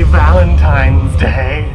Valentine's Day.